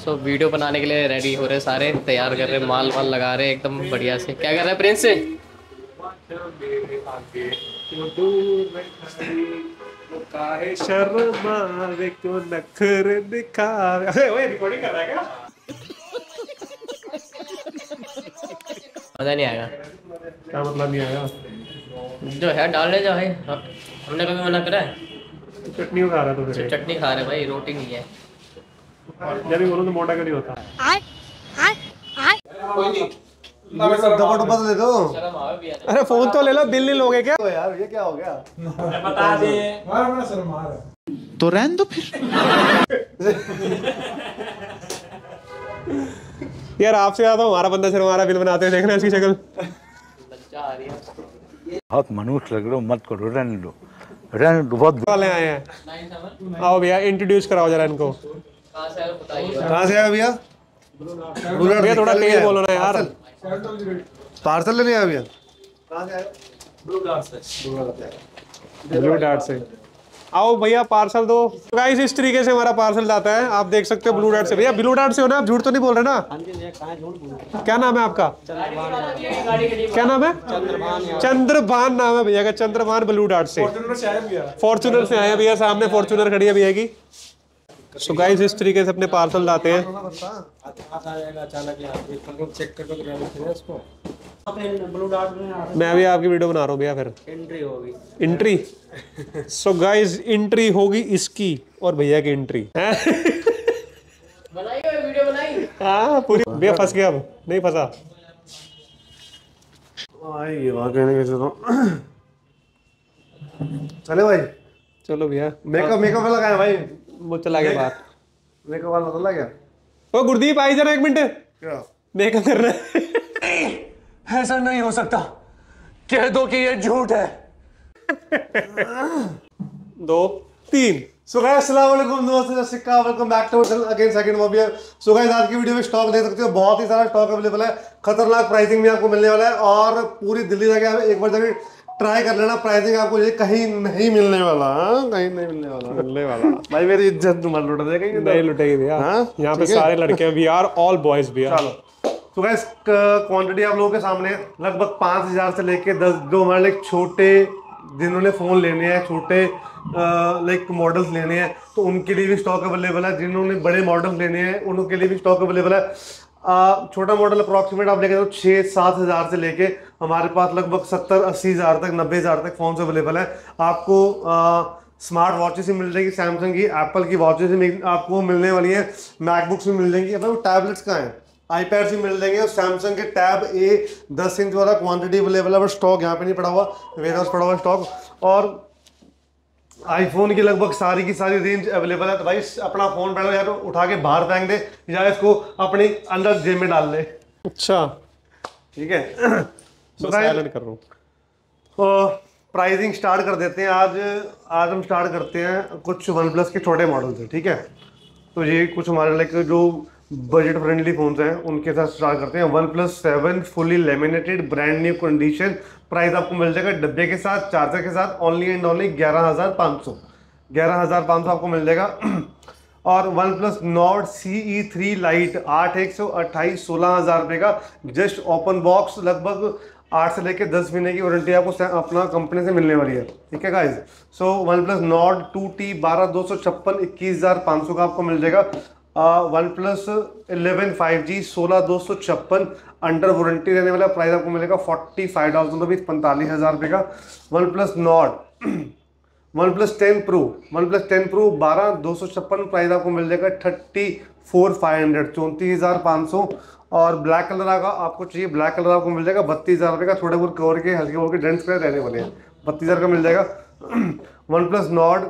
So video बनाने के लिए रेडी हो रहे सारे तैयार कर रहे माल वाल लगा रहे एकदम बढ़िया से। क्या कर रहे हैं प्रिंस है मज़ा नहीं आएगा। क्या मतलब नहीं आया? जो है डाल ले जाओ भाई हमने कभी मना करा है? चटनी खा रहा तो चटनी खा रहे भाई रोटी नहीं है। जब भी बोलो तो मोटा नहीं होता तो दे दो अरे फ़ोन तो ले लो बिल नहीं लोगे क्या? तो यार ये क्या हो गया तो रहन दो फिर। यार आपसे ज़्यादा हमारा बंदा सिर्फ़ हमारा बिल बनाते हैं देखना इसकी शक्ल। लज्जा आ रही है बहुत मनुष्य लग रहे हो मत करो रहने दो। रहने बहुत वाले आए हैं। आओ भैया इंट्रोड्यूस कराओ जरा इनको। कहाँ से कहाँ से आया भैया? बुलेट भैया थोड़ा गया। बोलो ना यार। पार्सल। लेने आया भैया? ब्लू डार्ट से। आओ भैया पार्सल दो। गाइस इस तरीके से हमारा पार्सल जाता है। आप देख सकते हो ब्लू डार्ट से। भैया ब्लू डार्ट से हो ना? आप झूठ तो नहीं बोल रहे ना? क्या नाम है आपका? क्या नाम है? चंद्रभान नाम है भैया का। चंद्रभान ब्लू डार्ट से। फॉर्चुनर से हैं भैया। सामने फॉर्चुनर खड़ी है भैया की। सो गाइस इस तरीके से अपने पार्सल लाते हैं। मैं भी आपकी वीडियो बना रहा हूँ भैया फिर। एंट्री होगी। एंट्री सो गाइस एंट्री होगी इसकी और भैया की एंट्री बनाई कोई वीडियो बनाई? हाँ पूरी। भैया फंस गया अब। नहीं फंसा। तो चले भाई। चलो भैया। मेकअप मेकअप है भाई। वो चला गया बाहर। मेकअप वाला चला गया। ओ गुरदीप आई जरा एक मिनट। क्या? मेकअप कर रहा है। ऐसा नहीं हो सकता। कह दो कि ये झूठ है। दो तीन। सो गाइस अस्सलाम वालेकुम दोस्तों सिक्का welcome back to again second movie so guys आज की वीडियो में स्टॉक देख सकते हो बहुत ही सारा स्टॉक अवेलेबल है। खतरनाक प्राइसिंग में आपको मिलने वाला है और पूरी दिल्ली जाके आप एक बार जाके ट्राई कर लेना प्राइसिंग आपको ये कहीं नहीं मिलने वाला हाँ? कहीं नहीं मिलने वाला। मिलने वाला। भाई मेरी इज़्ज़त तुम लुटा देगा कहीं नहीं लुटेगी भैया। हाँ? यहाँ पे सारे लड़के हैं वी आर ऑल बॉयज़ भैया। चलो। तो गाइस क्वांटिटी आप लोगों के सामने लगभग पाँच हज़ार से लेके दस जो हमारे लाइक छोटे जिन्होंने फ़ोन लेने हैं छोटे लाइक मॉडल्स लेने हैं तो उनके लिए भी स्टॉक अवेलेबल है। जिन्होंने बड़े मॉडल्स लेने हैं उनके लिए भी स्टॉक अवेलेबल है। छोटा मॉडल अप्रॉक्सीमेट आप लेके तो छः सात हज़ार से लेके हमारे पास लगभग सत्तर अस्सी हज़ार तक नब्बे हज़ार तक फ़ोन अवेलेबल है। आपको स्मार्ट वॉचेस ही मिल जाएगी सैमसंग की एप्पल की वॉचेस भी आपको मिलने वाली है। मैकबुक्स भी मिल जाएँगी। वो टैबलेट्स कहाँ हैं? आईपैड्स भी मिल जाएँगे। और सैमसंग के टैब ए दस इंच वाला क्वांटिटी अवेलेबल है। बट स्टॉक यहाँ पे नहीं पड़ा हुआ। वेयर हाउस पड़ा हुआ स्टॉक और आईफोन की लगभग सारी की सारी रेंज अवेलेबल है। तो भाई अपना फ़ोन पहले या तो उठा के बाहर फेंक दे या इसको अपनी अंदर जेब में डाल ले अच्छा। ठीक है? साइलेंट कर रहा हूँ। प्राइसिंग स्टार्ट कर देते हैं। आज आज हम स्टार्ट करते हैं कुछ वन प्लस के छोटे मॉडल से ठीक है? तो ये कुछ हमारे लाइक जो बजट फ्रेंडली फोन्स हैं उनके साथ स्टार्ट करते हैं। One plus seven fully laminated brand new condition price आपको मिल जाएगा डब्बे के साथ चार्जर के साथ ओनली एंड ओनली ग्यारह हज़ार पाँच सौ। ग्यारह हज़ार पाँच सौ आपको मिल जाएगा। और one plus nord C E three lite आठ एक सौ अट्ठाईस सोलह हज़ार रुपये का। जस्ट ओपन बॉक्स लगभग आठ से लेकर दस महीने की वारंटी आपको अपना कंपनी से मिलने वाली है। ठीक है guys so one plus nord two T बारह दो सौ छप्पन इक्कीस हज़ार पाँच सौ का आपको मिल जाएगा। One plus eleven five G सोलह दो सौ छप्पन अंडर वारंटी रहने वाला प्राइस आपको मिलेगा फोर्टी फाइव थाउज़ेंड रुपीज़ पैंतालीस हज़ार रुपये का। One plus nord one plus ten pro one plus ten pro बारह दो सौ छप्पन प्राइस आपको मिल जाएगा थर्टी फोर फाइव हंड्रेड, चौंतीस हज़ार पाँच सौ। और ब्लैक कलर आगा आपको चाहिए ब्लैक कलर आपको मिल जाएगा बत्तीस हज़ार रुपये का, थोड़े बहुत कवर के, हल्के कवर के डेंट्स पे रहने वाले हैं। बत्तीस हज़ार का मिल जाएगा। One plus nord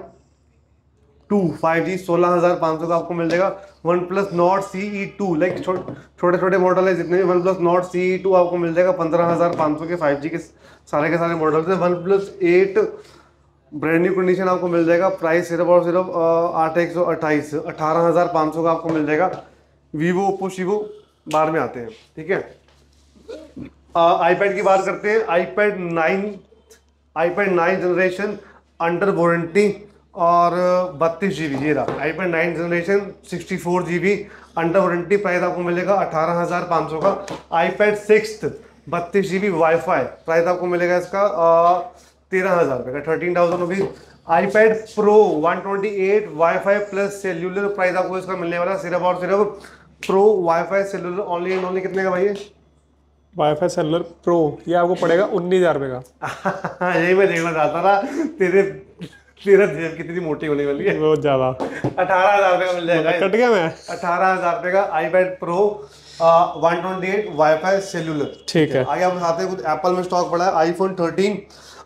two, five G, सोलह हज़ार पाँच सौ का आपको मिल जाएगा। One plus nord C E two like छोटे छोटे मॉडल है, जितने भी one plus nord C E two आपको मिल जाएगा, पंद्रह हज़ार पाँच सौ के, फाइव जी के सारे के सारे model one plus eight brand new condition आपको मिल जाएगा। प्राइस सिर्फ़ और सिर्फ़ आठ, एक सौ अट्ठाईस, अठारह हज़ार पाँच सौ का आपको मिल जाएगा। वीवो ओप्पो शिवो बाहर में आते हैं, ठीक है? आईपैड की बात करते हैं। IPad nine iPad nine generation under warranty और बत्तीस जी बी ये रहा। IPad nine generation sixty four G B under warranty price आपको मिलेगा अठारह हज़ार पाँच सौ का। आई पैड सिक्स बत्तीस G B wifi price आपको मिलेगा इसका तेरह हज़ार रुपये का। Thirteen thousand rupees iPad pro one twenty eight wifi plus cellular price आपको इसका मिलने वाला सिर्फ़ और सिर्फ़ pro wifi cellular only and only कितने का भाई है वाईफाई सेलुलर प्रो ये आपको पड़ेगा उन्नीस हज़ार रुपये का। यही मैं देखना चाहता था तेरे तेरा जेब कितनी मोटी होने वाली है। बहुत ज़्यादा। अठारह हज़ार रुपये का मिल जाएगा। कट गया मैं। अठारह हज़ार रुपये का iPad pro one twenty eight wifi cellular ठीक है। आगे आप बताते हैं कुछ एप्पल में स्टॉक पड़ा है। आईफोन थर्टीन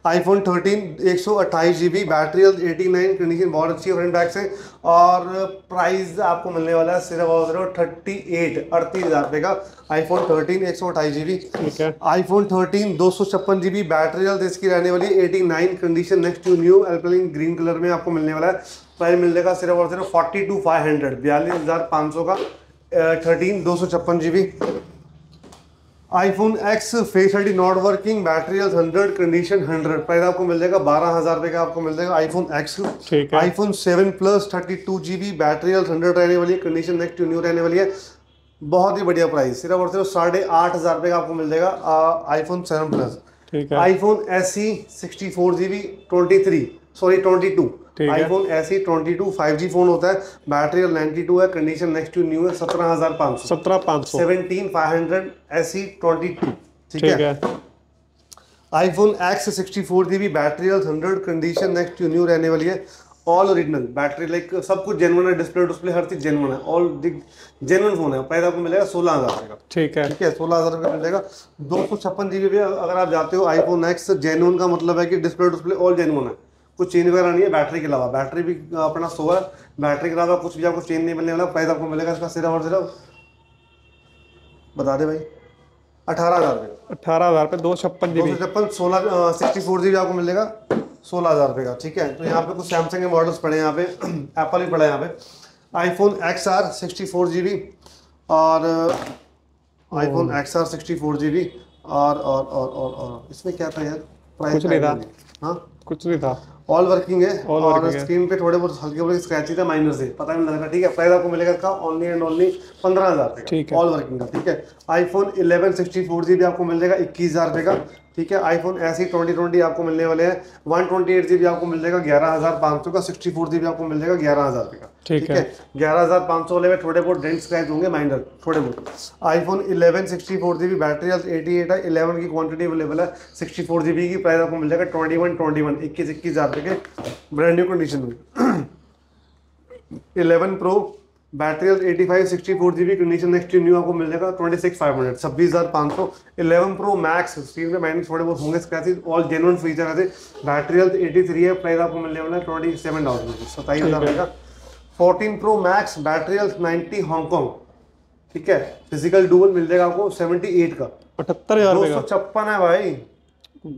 आईफोन 13 एक सौ अट्ठाईस G B battery eighty nine condition बहुत अच्छी है फ्रंट बैक से। और प्राइस आपको मिलने वाला है सिर्फ़ और सिर्फ़ थर्टी एट अड़तीस हज़ार रुपये का। आईफोन 13 एक सौ अट्ठाईस जी बी ठीक है। आईफोन 13 दो सौ छप्पन जी बी बैटरी हेल्थ इसकी रहने वाली है eighty nine condition next to new alpine green colour में आपको मिलने वाला है। प्राइस मिल जाएगा सिर्फ़ और सिर्फ़ फोर्टी टू फाइव हंड्रेड बयालीस हज़ार पाँच सौ का। थर्टीन दो सौ छप्पन G B iPhone X face I D not working battery health hundred condition hundred price आपको मिल जाएगा बारह हज़ार रुपये का आपको मिल जाएगा आईफोन एक्स ठीक है। IPhone seven plus thirty two G B battery health hundred रहने वाली है कंडीशन नेक्स्ट न्यू रहने वाली है। बहुत ही बढ़िया प्राइस सिर्फ़ और सिर्फ़ साढ़े आठ हज़ार रुपये का आपको मिल जाएगा आईफोन सेवन प्लस ठीक है। IPhone S E sixty four G B twenty three sorry twenty two. IPhone S E twenty two five G phone होता है बैटरी नाइन्टी टू है कंडीशन नेक्स्ट टू न्यू है सत्रह हज़ार पाँच सौ। सत्रह पाँच सौ। Seventeen five hundred S E twenty two ठीक है? IPhone X sixty four G B battery hundred condition next to new रहने वाली है। ऑल ओरिजिनल बैटरी लाइक सब कुछ जेनवन है डिस्प्ले डिस्प्ले हर चीज़ जेनवन है। ऑल जेनवन फ़ोन है प्राइस आपको मिलेगा सोलह हज़ार का। ठीक है। ठीक है सोलह हज़ार रुपये मिलेगा। दो सौ छप्पन जी बी अगर आप जाते हो आईफोन एक्स जेनवन का मतलब है कि डिस्प्ले डिस्प्ले ऑल जेनवन है। कुछ चेंज वगैरह नहीं है बैटरी के अलावा। बैटरी भी अपना सो है। बैटरी के अलावा कुछ भी आपको चेंज नहीं मिलने वाला प्राइस आपको मिलेगा इसका सिर्फ़ और सिर्फ़ बता दे भाई। अठारह हज़ार रुपये। अठारह हज़ार रुपये दो छप्पन जी दो छप्पन सोलह सिक्सटी फोर जी बी आपको मिलेगा सोलह हज़ार रुपये का ठीक है? तो यहाँ पे कुछ सैमसंग के मॉडल्स पड़े हैं यहाँ पे। एप्पल भी पड़ा है यहाँ पे। IPhone X R sixty four G B और iPhone X R sixty four G B और और और और और। इसमें क्या था यार? प्राइस कुछ नहीं था। हाँ? कुछ नहीं था। ऑल वर्किंग है All और working स्क्रीन पे थोड़े बहुत हल्के फुल्के स्क्रैच है माइनस है। पता नहीं लग रहा ठीक है? प्राइस आपको मिलेगा इसका ओनली एंड ओनली पंद्रह हज़ार ठीक है। ऑल वर्किंग का ठीक है? आईफोन 11 सिक्सटी फोर जी भी आपको मिल जाएगा इक्कीस हज़ार रुपये का। ठीक है आईफोन ऐसी ट्वेंटी ट्वेंटी आपको मिलने वाले हैं। One twenty eight G B आपको मिल जाएगा ग्यारह हज़ार पाँच सौ का सिक्सटी फोर जी बी आपको मिल जाएगा ग्यारह हज़ार रुपये का। ठीक है। ग्यारह हज़ार पाँच सौ वाले में थोड़े बहुत डेंट स्क्रैच होंगे माइनर थोड़े बहुत। IPhone 11 sixty four G B battery health eighty eight है 11 की क्वांटिटी अवेलेबल है सिक्सटी फोर जी बी की प्राइस आपको मिल जाएगा ट्वेंटी वन ट्वेंटी वन इक्कीस इक्कीस हज़ार रुपये के ब्रांड न्यू कंडीशन में। 11 pro battery eighty five sixty four G B condition next new आपको मिल जाएगा ट्वेंटी सिक्स फाइव हंड्रेड छब्बीस हज़ार पाँच सौ इलेवन प्रो मैक्स स्क्रीन पे माइनस थोड़े बहुत होंगे स्क्रैचेस ऑल जेनुअन फीचर है बैटरी हेल्थ एटी थ्री है प्राइस आपको मिलने वाला है ट्वेंटी सेवन थाउज़ेंड सत्ताईस हज़ार का fourteen pro max battery health ninety Hong Kong ठीक है फ़िज़िकल डुअल मिल जाएगा आपको सेवेंटी एट का। अठहत्तर हज़ार दो सौ छप्पन है भाई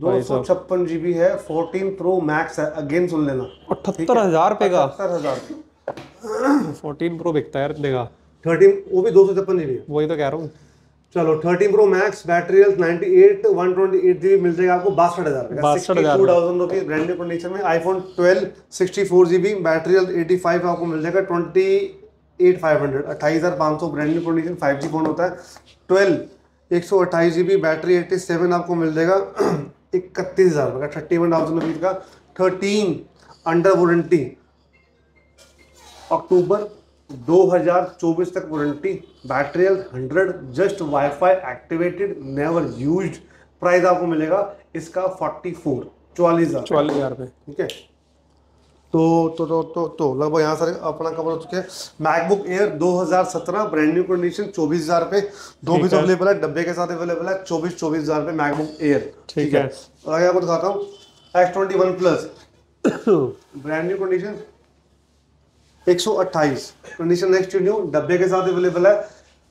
दो सौ छप्पन जीबी है फोर्टीन प्रो मैक्स है अगेन सुन लेना अठहत्तर हज़ार रुपये का। सत्तर हज़ार। फोर्टीन प्रो बिकता है यार देगा थर्टीन वो भी दो सौ छप्पन जीबी वही तो कह रहा हूँ। चलो thirteen pro max battery health ninety eight one twenty eight G B मिल जाएगा आपको बासठ हज़ार बासठ हज़ार thousand rupees brand new condition में iPhone twelve sixty four G B battery health eighty five आपको मिल जाएगा ट्वेंटी एट फाइव हंड्रेड अट्ठाईस हज़ार पाँच सौ brand new condition five G phone होता है। ट्वेल्व एक सौ अट्ठाईस G B battery eighty seven आपको मिल जाएगा इकतीस हज़ार रुपये का थर्टी वन थाउज़ेंड रुपीज़ का थर्टीन अंडर वारंटी अक्टूबर 2024 तक warranty battery health hundred just wifi activated never used price आपको मिलेगा इसका 44 चौवालीस हज़ार। चौवालीस हज़ार रुपये ठीक है? तो तो तो तो तो लगभग यहाँ सारे अपना कवर हो चुके हैं। MacBook Air 2017 brand new condition चौबीस हज़ार रुपये दो पीस अवेलेबल है। डब्बे के साथ अवेलेबल है चौबीस चौबीस हज़ार रुपये मैकबुक एयर ठीक है। आगे आपको दिखाता हूँ। X twenty one plus brand new condition 128 condition next new डब्बे के साथ अवेलेबल है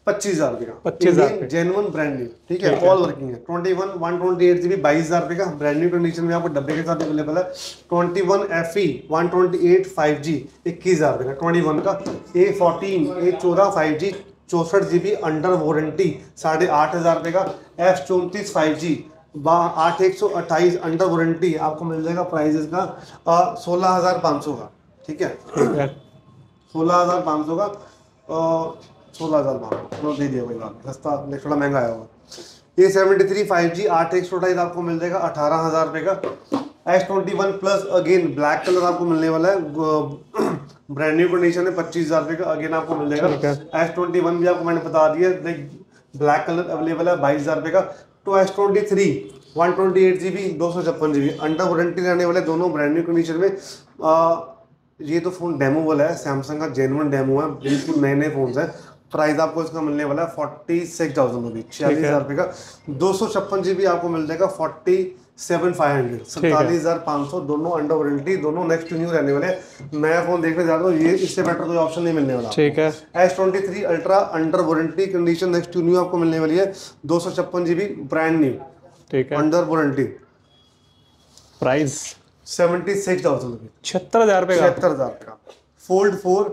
पच्चीस हज़ार रुपये का। 25,000 रुपये। जेनुअन ब्रांड न्यू ठीक है? ऑल वर्किंग है। Twenty one one twenty eight G B बाईस हज़ार रुपये का ब्रांड न्यू कंडीशन में आपको डब्बे के साथ अवेलेबल है। Twenty one F E one twenty eight five G इक्कीस हज़ार रुपये का। ट्वेंटी वन का ए फोर्टीन ए चौदह फाइव जी चौसठ जीबी अंडर वारंटी साढ़े आठ हज़ार रुपये का। एफ़ चौंतीस फाइव जी आठ एक सौ अट्ठाईस अंडर वारंटी आपको मिल जाएगा प्राइस इसका सोलह हज़ार पाँच सौ का। ठीक है। सोलह हज़ार पाँच सौ का और सोलह हज़ार पाँच सौ दे दिया कोई बात सस्ता थोड़ा महँगा आया होगा। ये सेवेंटी थ्री फाइव जी आठ एक सौ आपको मिल जाएगा अठारह हज़ार रुपये का। S twenty one plus again black colour आपको मिलने वाला है ब्रांड न्यू कंडीशन है पच्चीस हज़ार रुपये का अगेन आपको मिल जाएगा। एस ट्वेंटी वन भी आपको मैंने बता दिया लाइक ब्लैक कलर अवेलेबल है बाईस हज़ार रुपये का। तो S twenty three one twenty eight G B दो सौ छप्पन जी बी अंडर वारंटी रहने वाले दोनों ब्रांड न्यू कंडीशन में ये तो फ़ोन डेमो वाला है सैमसंग का जेनुअन डेमो है बिल्कुल नए नए फ़ोन है। प्राइस आपको इसका मिलने वाला है फोर्टी सिक्स थाउज़ेंड रुपीज़ छियालीस हज़ार रुपये का। दो सौ छप्पन जी बी आपको मिल जाएगा फोर्टी सेवन फाइव हंड्रेड सैंतालीस हज़ार पाँच सौ दोनों अंडर वारंटी दोनों नेक्स्ट न्यू रहने वाले नया फ़ोन देखने जा रहा हूँ ये इससे बेटर कोई ऑप्शन नहीं मिलने वाला ठीक है। S twenty three ultra under warranty condition next to new आपको मिलने वाली है। दो सौ छप्पन जी बी ब्रांड न्यू ठीक है। Under warranty price seventy six thousand rupees छिहत्तर हज़ार रुपये छिहत्तर हज़ार का। फोल्ड फोर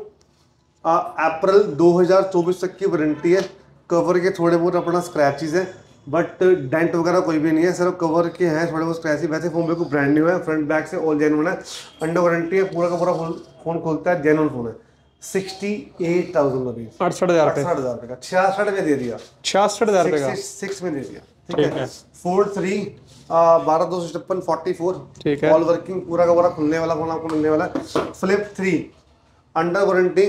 अप्रैल 2024 तक की वारंटी है। कवर के थोड़े बहुत अपना स्क्रैचेज है बट डेंट वगैरह कोई भी नहीं है सिर्फ़ कवर के हैं थोड़े बहुत स्क्रैच वैसे फ़ोन बिल्कुल ब्रांड न्यू है फ्रंट बैक से ऑल जेनवन है। अंडर वारंटी है पूरा का पूरा फ़ोन खोलता है जेनवन फ़ोन है। सिक्सटी एट अड़सठ हज़ार रुपये। अड़सठ हज़ार रुपये का। छियासठ में दे दिया। छियासठ हज़ार का। सिक्स में दे दिया। ठीक ठीक है। है। थ्री बारह दो सौ छप्पन फोर्टी फोर। ठीक है। ऑल वर्किंग पूरा का पूरा खुलने वाला फ़ोन आपको मिलने वाला flip three under warranty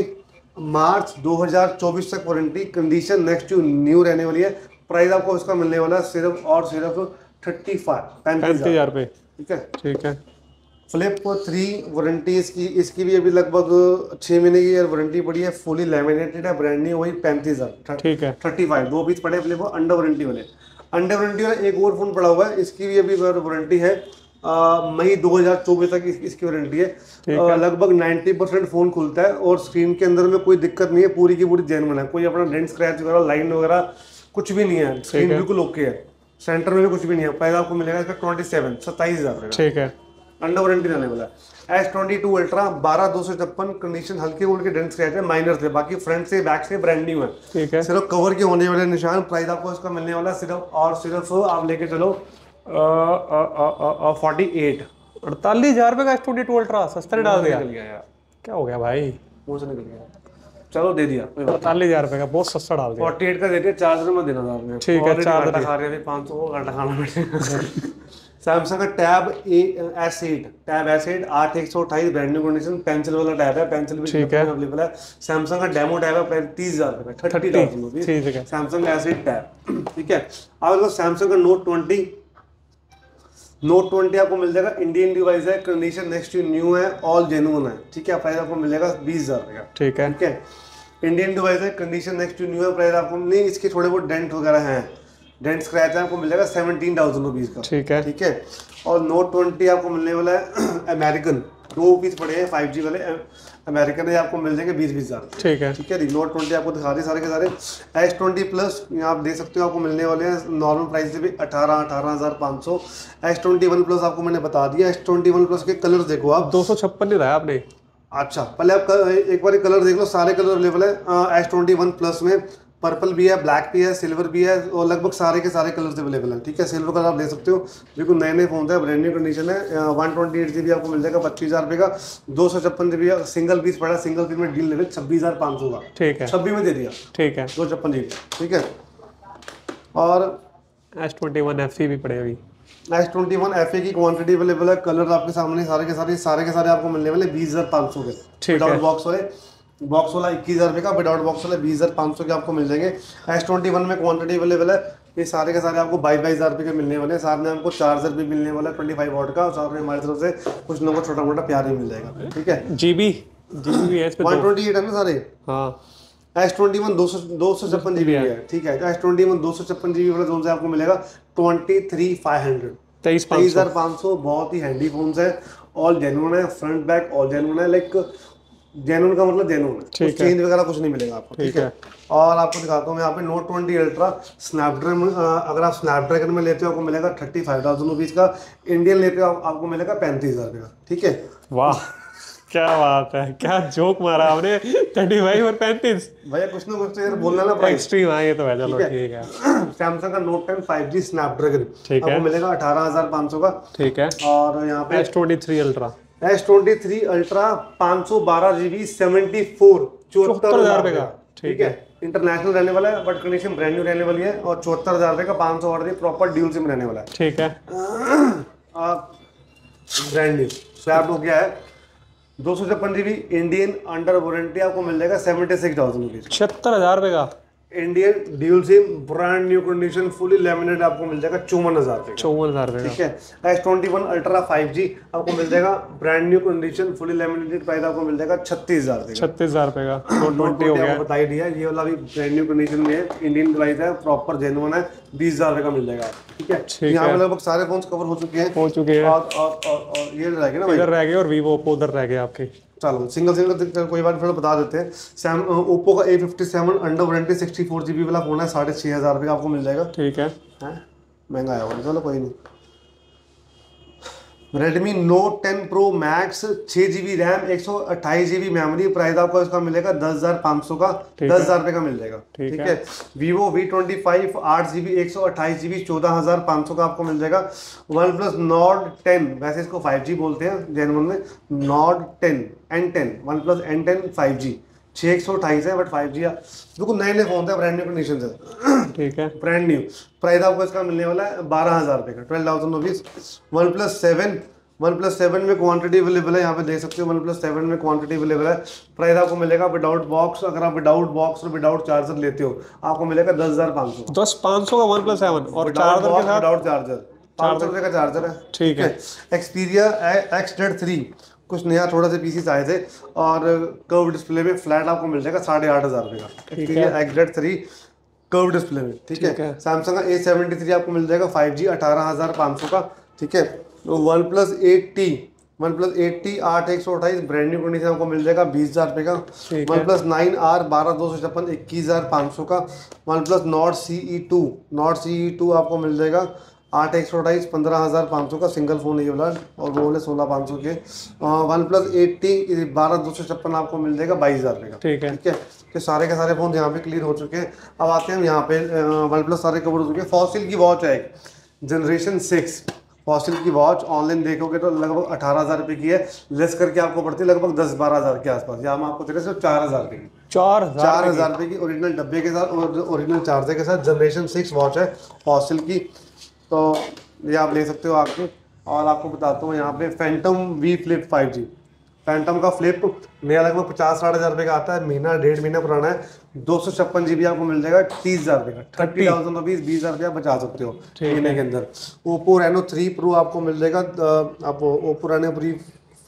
March 2024 तक warranty condition next to new रहने वाली है। प्राइस आपको इसका मिलने वाला सिर्फ़ और सिर्फ़ थर्टी फाइव पैंतीस पैंतीस हज़ार रुपये। ठीक है? ठीक है। फ्लिप थ्री वारंटी इसकी इसकी भी अभी लगभग छः महीने की वारंटी पड़ी है फुली लेमिनेटेड है ब्रांड न्यू वही पैंतीस हज़ार ठीक है। थर्टी फाइव दो पीस पड़े फ्लिप अंडर वारंटी वाले। अंडर वारंटी वाला एक और फ़ोन पड़ा हुआ है इसकी भी अभी वारंटी है मई 2024 तक इस, इसकी वारंटी है। लगभग 90 परसेंट फ़ोन खुलता है और स्क्रीन के अंदर में कोई दिक्कत नहीं है पूरी की पूरी जेनवन है। कोई अपना डेंट स्क्रैच वगैरह लाइन वगैरह कुछ भी नहीं है। स्क्रीन बिल्कुल ओके है। सेंटर में भी कुछ भी नहीं है। पहले आपको मिलेगा इसका ट्वेंटी सेवन सत्ताईस हज़ार ठीक है। अंडर वारंटी रहने वाला है। एस ट्वेंटी टू अल्ट्रा बारह दो सौ छप्पन कंडीशन हल्के उल्के डेंट स्क्रैच है माइनर थे। बाकी फ्रंट से बैक से ब्रांड न्यू है। ठीक है। सिर्फ़ कवर के होने वाले निशान प्राइस आपको इसका मिलने वाला सिर्फ़ और सिर्फ़ आप लेके चलो फोर्टी एट अड़तालीस हज़ार रुपये का एस ट्वेंटी टू अल्ट्रा सस्ता डाल दिया। क्या हो गया भाई? मुँह से निकल गया। चलो दे दिया। अड़तालीस हज़ार रुपये का बहुत सस्ता डाल दिया। फोर्टी एट का दे दिया चार्जर में देना था आपने। ठीक है, घाटा खा रहे पाँच सौ घाटा खाना पड़ेगा। सैमसंग का tab S eight tab S eight आठ एक सौ अट्ठाईस ब्रांड न्यू कंडीशन पेंसिल वाला टैब है पेंसिल भी। अवेलेबल है। सैमसंग का डेमो टैब है पैंतीस हज़ार रुपये thirty thousand rupees Samsung S eight tab ठीक है। अब सैमसंग का नोट ट्वेंटी नोट ट्वेंटी आपको मिल जाएगा। इंडियन डिवाइस है कंडीशन नेक्स्ट न्यू है ऑल जेनुअन है। ठीक है प्राइस आपको मिलेगा बीस हज़ार रुपये का। ठीक है। ठीक है। इंडियन डिवाइस है कंडीशन नेक्स्ट टू न्यू है प्राइस आपको नहीं इसके थोड़े बहुत डेंट वगैरह हैं। डेंट स्क्रैच है आपको मिल जाएगा सेवनटीन थाउज़ेंड रुपीज़ का। ठीक है। ठीक है? और नोट ट्वेंटी आपको मिलने वाला है अमेरिकन दो पीस पड़े हैं फाइव जी वाले अमेरिकन है आपको मिल जाएँगे बीस बीस हज़ार। ठीक है। ठीक है? जी नोट ट्वेंटी आपको दिखा दिए सारे के सारे। एस ट्वेंटी प्लस यहाँ आप देख सकते हो आपको मिलने वाले हैं नॉर्मल प्राइस से भी अठारह अठारह हज़ार पाँच सौ। एस ट्वेंटी वन प्लस आपको मैंने बता दिया। एस ट्वेंटी वन प्लस के कलर देखो आप। दो सौ छप्पन नहीं रहा है आपने। अच्छा पहले आप एक बार कलर देख लो सारे कलर अवेलेबल है। एस ट्वेंटी वन प्लस में। पर्पल भी है ब्लैक भी है सिल्वर भी है और लगभग सारे के सारे कलर्स अवेलेबल हैं ठीक है? सिल्वर कलर आप ले सकते हो। बिल्कुल नए नए फ़ोन है ब्रांड न्यू कंडीशन है। One twenty eight G B आपको मिल जाएगा पच्चीस हज़ार रुपये का। दो सौ छप्पन जी बी सिंगल पीस पड़ा सिंगल पीस में डील लेवल छब्बीस हज़ार पाँच सौ का। ठीक है। छब्बीस में दे दिया। ठीक है। दो छप्पन जी बी ठीक है? और S twenty one F C भी पड़े अभी। S twenty one F A की क्वांटिटी अवेलेबल है कलर आपके सामने सारे के सारे सारे के सारे आपको मिलने वाले बीस हज़ार पाँच सौ के। ठीक है। बॉक्स वाले। बॉक्स वाला इक्कीस हज़ार रुपये का विदाउट बॉक्स वाला बीस हज़ार पाँच सौ के आपको मिल जाएँगे। एस ट्वेंटी वन में क्वांटिटी अवेलेबल है। ये सारे के सारे आपको बाईस बाईस हज़ार रुपये के मिलने वाले हैं। साथ में हमको चार्जर भी मिलने वाला है ट्वेंटी फाइव वॉट का। और साथ में हमारी तरफ़ से कुछ लोगों को छोटा मोटा प्यार भी मिल जाएगा। ठीक है? जी बी जी बी पे वन ट्वेंटी एट है ना सारे? हाँ। एस ट्वेंटी वन दो सौ दो सौ छप्पन जी बी है। ठीक है? एस ट्वेंटी वन दो सौ छप्पन जी बी वाला जोन से आपको मिलेगा ट्वेंटी थ्री फाइव हंड्रेड तेईस तेईस हज़ार पाँच सौ बहुत ही हैंडी फोन्स है। ऑल जेनुअन है फ्रंट बैक ऑल जेनुअन है। लाइक जेनुअन का मतलब है। कुछ चेंज वगैरह कुछ नहीं मिलेगा आपको ठीक है? और आपको दिखाता हूँ मैं यहाँ पे नोट ट्वेंटी अल्ट्रा स्नैपड्रैगन अगर आप स्नैपड्रैगन में लेते हो आपको मिलेगा थर्टी फाइव थाउज़ेंड रुपीज़ का। इंडियन लेते हो आपको मिलेगा पैंतीस हज़ार का ठीक है? वाह क्या बात है क्या जोक मारा आपने। थर्टी फाइव और पैंतीस। भैया कुछ ना कुछ तो यार बोलना ना प्राइस एक्सट्रीम हाँ ये तो है चलो ठीक है। सैमसंग का note ten five G Snapdragon ठीक है। मिलेगा अठारह हज़ार पाँच सौ का। ठीक है। और यहाँ पे S twenty three ultra S twenty three ultra पाँच सौ बारह जीबी सेवेंटी फोर चौहत्तर हज़ार रुपये का। ठीक है। इंटरनेशनल रहने वाला है बट कंडीशन ब्रांड न्यू रहने वाली है और चौहत्तर हज़ार रुपये का पाँच सौ ऑर्डर प्रॉपर ड्यूल सिम रहने वाला है। ठीक है। ब्रांड न्यू स्लैब हो गया है। दो सौ छप्पन जीबी इंडियन अंडर वारंटी आपको मिल जाएगा सेवेंटी सिक्स थाउज़ेंड रुपीज़ छिहत्तर हज़ार रुपए का। Indian dual SIM brand new condition fully laminate आपको मिल जाएगा चौवन हज़ार का चौवन हज़ार ठीक है? S twenty one ultra five G आपको मिल जाएगा brand new condition fully laminated price आपको मिल जाएगा छत्तीस हज़ार छत्तीस हज़ार रुपए का ट्वेंटी हो गया। बता ही दिया ये वाला भी ब्रांड न्यू कंडीशन में है इंडियन डिवाइस है प्रॉपर जेनुअन है बीस हज़ार का मिल जाएगा। ठीक है? यहाँ पे लगभग सारे फ़ोन कवर हो चुके हैं। हो चुके हैं। और और और, और ये ना इधर रह गए और वीवो ओप्पो उधर रह गए आपके। चलो सिंगल सिंगल कोई बात फिर बता देते हैं। सैम ओप्पो का A fifty seven under warranty sixty four G B वाला फ़ोन है साढ़े छः हज़ार रुपये का आपको मिल जाएगा। ठीक है। है? महँगा आया होगा चलो कोई नहीं। Redmi note ten pro max छः जी बी रैम एक सौ अट्ठाईस जी बी मेमोरी प्राइस आपको इसका मिलेगा दस हज़ार पाँच सौ का दस हज़ार रुपये का मिल जाएगा। ठीक ठीक है। वीवो वी ट्वेंटी फाइव आठ जी बी एक सौ अट्ठाईस जी बी चौदह हज़ार पाँच सौ का आपको मिल जाएगा। वन प्लस नॉट टेन वैसे इसको फाइव जी बोलते हैं जेनवन में। Note ten N ten one plus N ten five G छः एक सौ अट्ठाईस है बट फाइव जी बिल्कुल नए नए फ़ोन थे ब्रांड न्यू कंडीशन से ठीक है। ब्रांड न्यू प्राइस आपको इसका मिलने वाला है बारह हज़ार रुपये का twelve thousand rupees one plus seven one plus seven में क्वांटिटी अवेलेबल है यहाँ पे देख सकते हो वन प्लस सेवन में क्वांटिटी अवेलेबल है। प्राइस आपको मिलेगा विदाउट बॉक्स अगर आप विदाउट बॉक्स और विदाउट चार्जर लेते हो आपको मिलेगा दस हज़ार पाँच सौ दस पाँच सौ का वन प्लस सेवन और चार्जर विदाउट चार्जर पाँच सौ रुपये का चार्जर है। ठीक है। एक्सपीरिया एक्स डेड थ्री कुछ नया थोड़ा से पीसीस आए थे और कर्व डिस्प्ले में फ्लैट आपको मिल जाएगा साढ़े आठ हज़ार रुपये का। Xperia X zed three curve display में ठीक है? है। सैमसंग का ए सेवेंटी थ्री आपको मिल जाएगा फाइव जी अठारह हज़ार पाँच सौ का ठीक है? One plus eight T one plus eight T आठ एक सौ अट्ठाईस ब्रांड न्यू कंडीशन आपको मिल जाएगा बीस हज़ार रुपये का। वन प्लस नाइन आर बारह दो सौ छप्पन इक्कीस हज़ार पाँच सौ का। One plus Nord C E two Nord C E two आपको मिल जाएगा आठ एक सौ अट्ठाईस पंद्रह हज़ार पाँच सौ का सिंगल फ़ोन है ये वाला और वो वाले सोलह पाँच सौ के। वन प्लस एट्टी बारह दो सौ छप्पन आपको मिल जाएगा बाईस हज़ार रुपये का। ठीक है। ठीक है? तो सारे के सारे फ़ोन यहाँ पे क्लियर हो चुके हैं। अब आते हैं हम यहाँ पे वन प्लस सारे कवर हो चुके हैं। फॉसिल की वॉच है एक। जनरेशन सिक्स फॉसिल की वॉच ऑनलाइन देखोगे तो लगभग अठारह हज़ार रुपये की है। लेस करके आपको पड़ती है लगभग दस बारह हज़ार के आसपास। यहाँ हम आपको दे रहे सिर्फ़ चार हज़ार रुपये की। चार चार हज़ार रुपये की ओरिजिनल डब्बे के साथ और ओरिजिनल चार्जर के साथ जनरेशन सिक्स वॉच है। फॉसिल की। तो ये आप ले सकते हो आपके और आपको बताता हूँ यहाँ पे Phantom V Flip five G Phantom का फ्लिप मेरा लगभग पचास साठ हज़ार रुपये का आता है। महीना डेढ़ महीना पुराना है। दो सौ छप्पन जी बी आपको मिल जाएगा तीस हज़ार रुपये का। थर्टी थाउज़ेंड रुपीज़ बीस हज़ार रुपया बचा सकते हो महीने के अंदर। ओप्पो रेनो थ्री प्रो आपको मिल जाएगा आप ओप्पो रेनो थ्री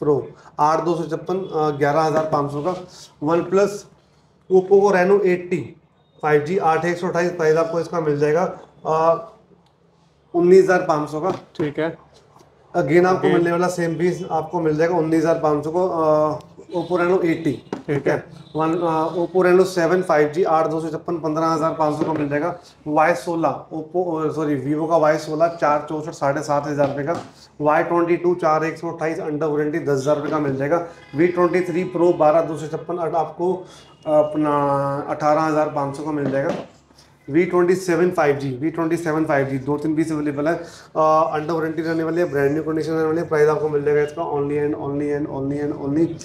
प्रो आठ दो सौ छप्पन ग्यारह हज़ार पाँच सौ का। वन प्लस ओप्पो को रेनो एट्टी फाइव जी आठ एक सौ अट्ठाईस प्राइस आपको इसका मिल जाएगा। उन्नीस हज़ार पाँच सौ का। ठीक है। अगेन आपको मिलने वाला सेम पीस आपको मिल जाएगा उन्नीस हज़ार पाँच सौ को ओप्पो रेनो एट्टी ठीक है। One Oppo Reno seven five G आठ दो सौ छप्पन पंद्रह हज़ार पाँच सौ का मिल जाएगा। वाई सोलह ओप्पो सॉरी वीवो का वाई सोलह चार चौंसठ साढ़े सात हज़ार रुपये का। वाई ट्वेंटी टू चार एक सौ अट्ठाईस अंडर वारंटी दस हज़ार रुपये का मिल जाएगा। वी ट्वेंटी थ्री प्रो बारह दो सौ छप्पन आपको अपना अठारह हज़ार पाँच सौ का मिल जाएगा। V twenty seven five G V twenty seven five G दो तीन पीस अवेलेबल है। अंडर वारंटी रहने वाली है ब्रांड न्यू कंडीशन रहने वाली है प्राइस आपको मिल जाएगा इसका only and only and only and only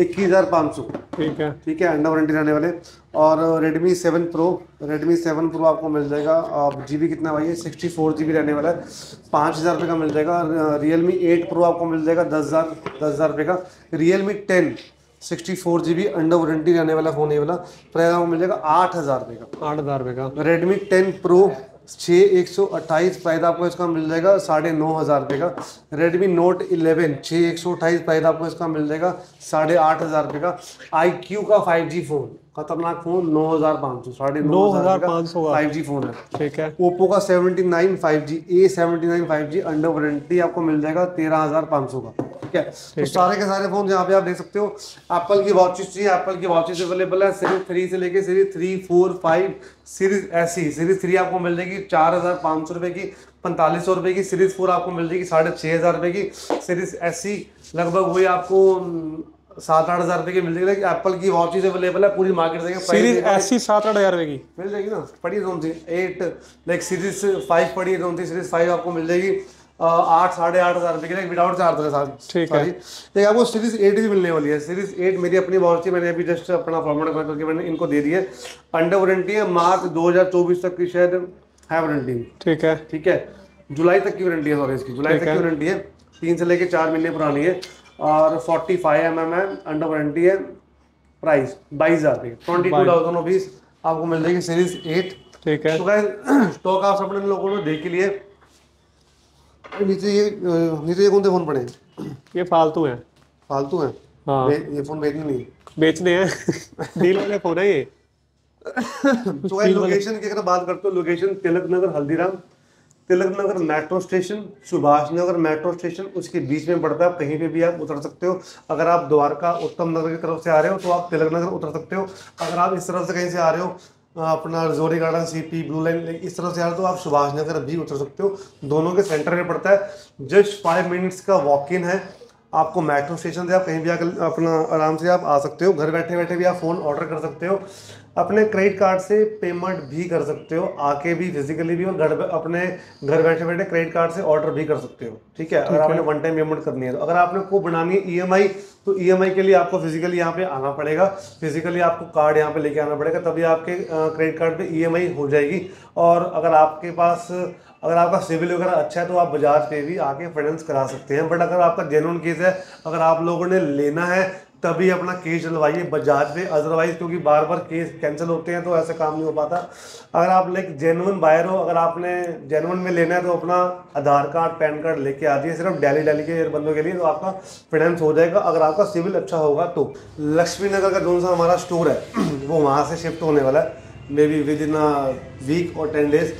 इक्कीस हज़ार पाँच सौ। ठीक है। ठीक है अंडर वारंटी रहने वाले। और Redmi seven pro Redmi seven pro आपको मिल जाएगा। आप जी बी कितना भाई है? सिक्सटी फोर जी बी रहने वाला है। पाँच हज़ार रुपये का मिल जाएगा। रियल मी एट प्रो आपको मिल जाएगा दस हज़ार दस हज़ार रुपये का। Realme ten sixty four G B under warranty रहने वाला फ़ोन ये वाला। प्राइस आपको मिल जाएगा आठ हज़ार रुपये का। आठ हज़ार रुपए का। रेडमी टेन प्रो छः एक सौ अट्ठाईस प्राइस आपको इसका मिल जाएगा साढ़े नौ हज़ार रुपये का। रेडमी नोट इलेवन छः एक सौ अट्ठाईस प्राइस आपको इसका मिल जाएगा साढ़े आठ हज़ार रुपये का। आई क्यू का फाइव जी फ़ोन खतरनाक फ़ोन नौ हज़ार पाँच सौ साढ़े नौ हज़ार पाँच सौ फाइव जी फ़ोन है। ठीक है। ओप्पो का seventy nine five G A seventy nine five G under warranty आपको मिल जाएगा तेरह हज़ार पाँच सौ का। ठीक है? तो सारे के सारे फ़ोन यहाँ पे आप देख सकते हो एप्पल की वॉचेस चाहिए एप्पल की वॉचेस अवेलेबल है। सीरीज़ थ्री से लेके series three four five series ऐसी सीरीज़ थ्री आपको मिल जाएगी चार हज़ार पाँच सौ रुपये की पैंतालीस सौ रुपये की सीरीज़ फोर आपको मिल जाएगी साढ़े छः हज़ार रुपये की। सीरीज़ ऐसी लगभग वही आपको सात आठ हज़ार रुपये की मिल जाएगी। एप्पल की वॉचेस अवेलेबल है पूरी मार्केट देंगे सीरीज़ ऐसी सात आठ हज़ार रुपए की। मिल जाएगी ना? पड़ी कौन सी एट लाइक सीरीज़ फाइव पड़ी है कौन सी सीरीज़ फाइव आपको मिल जाएगी। आठ साढ़े आठ हज़ार रुपए की विदाउट चार्जर है सारी। ठीक है। एक आपको सीरीज़ एट भी मिलने वाली है। सीरीज़ एट मेरी अपनी वॉच थी मैंने अभी जस्ट अपना फॉर्मेट करके मैंने इनको दे दी है अंडर वारंटी है मार्च 2024 तक की शायद है वारंटी ठीक है। ठीक है। जुलाई तक की वारंटी है सॉरी इसकी। जुलाई तक की वारंटी है। तीन से लेके चार महीने पुरानी है। और फोर्टी फाइव एम एम है अंडर वारंटी है। प्राइस बाईस हज़ार रुपये ट्वेंटी टू थाउज़ेंड रुपीज़ आपको मिल जाएगी सीरीज़ एट ठीक है। तो स्टॉक आप अपने लोगों ने देख ही लिए। नीचे ये नीचे ये कौन से फ़ोन पड़े हैं? ये फालतू है। फालतू हैं? हाँ। बे- ये फ़ोन बेचने नहीं बेचने हैं। डील वाले फ़ोन है ये। तो गाइस लोकेशन की अगर बात करते हो location Tilak Nagar Haldiram. Tilak Nagar metro station Subhash Nagar metro station उसके बीच में पड़ता है। कहीं पे भी आप उतर सकते हो। अगर आप द्वारका उत्तम नगर की तरफ़ से आ रहे हो तो आप तिलक नगर उतर सकते हो। अगर आप इस तरफ़ से कहीं से आ रहे हो अपना Rajouri garden C P blue line इस तरह से रहे तो आप सुभाष नगर भी उतर सकते हो। दोनों के सेंटर में पड़ता है। जस्ट फाइव मिनट्स का वॉक इन है। आपको मेट्रो स्टेशन से आप कहीं भी आकर, अपना आराम से आप आ सकते हो। घर बैठे बैठे भी आप फ़ोन ऑर्डर कर सकते हो। अपने क्रेडिट कार्ड से पेमेंट भी कर सकते हो आके भी फिजिकली भी और घर अपने घर बैठे बैठे क्रेडिट कार्ड से ऑर्डर भी कर सकते हो ठीक है? अगर आपने वन टाइम पेमेंट करनी है तो। अगर आपने को बनानी है ईएमआई तो ईएमआई के लिए आपको फिजिकली यहाँ पे आना पड़ेगा। फिजिकली आपको कार्ड यहाँ पे लेके आना पड़ेगा तभी आपके क्रेडिट कार्ड पे ईएमआई हो जाएगी। और अगर आपके पास अगर आपका सिविल वगैरह अच्छा है तो आप बजाज पे भी आके फाइनेंस करा सकते हैं। बट अगर आपका जेन्युइन केस है अगर आप लोगों ने लेना है तभी अपना केस डलवाइए बजाज पे। अदरवाइज़ क्योंकि बार बार केस कैंसिल होते हैं तो ऐसा काम नहीं हो पाता। अगर आप लाइक जेनुअन बायर हो, अगर आपने जेनुअन में लेना है तो अपना आधार कार्ड, पैन कार्ड लेके आ जाइए। सिर्फ़ डेली डेली के बंदों के लिए तो आपका फाइनेंस हो जाएगा। अगर आपका सिविल अच्छा होगा तो लक्ष्मी नगर का जो सा हमारा स्टोर है, वो वहाँ से शिफ्ट होने वाला है। May be with in a week और टेन डेज़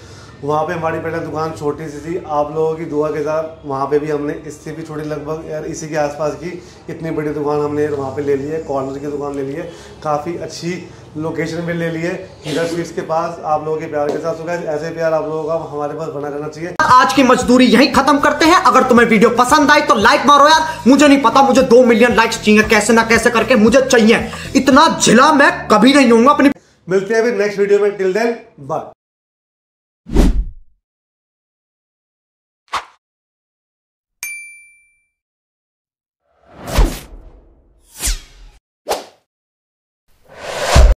वहाँ पे हमारी पहले दुकान छोटी सी थी। आप लोगों की दुआ के साथ वहाँ पे भी हमने इससे भी छोटी लगभग यार इसी के आसपास की इतनी बड़ी दुकान हमने वहाँ पे ले ली है कॉर्नर की दुकान ले ली है काफ़ी अच्छी लोकेशन पे ले ली है हीरा स्वीट्स के पास। आप लोगों के प्यार के साथ सुबह ऐसे प्यार आप लोगों का हमारे पास बना रहना चाहिए। आज की मजदूरी यही खत्म करते हैं। अगर तुम्हें वीडियो पसंद आई तो लाइक मारो यार। मुझे नहीं पता मुझे दो मिलियन लाइक्स चाहिए कैसे ना कैसे करके मुझे चाहिए। इतना जिला मैं कभी नहीं होऊँगा अपनी मिलते हैं फिर नेक्स्ट वीडियो में। Till then bye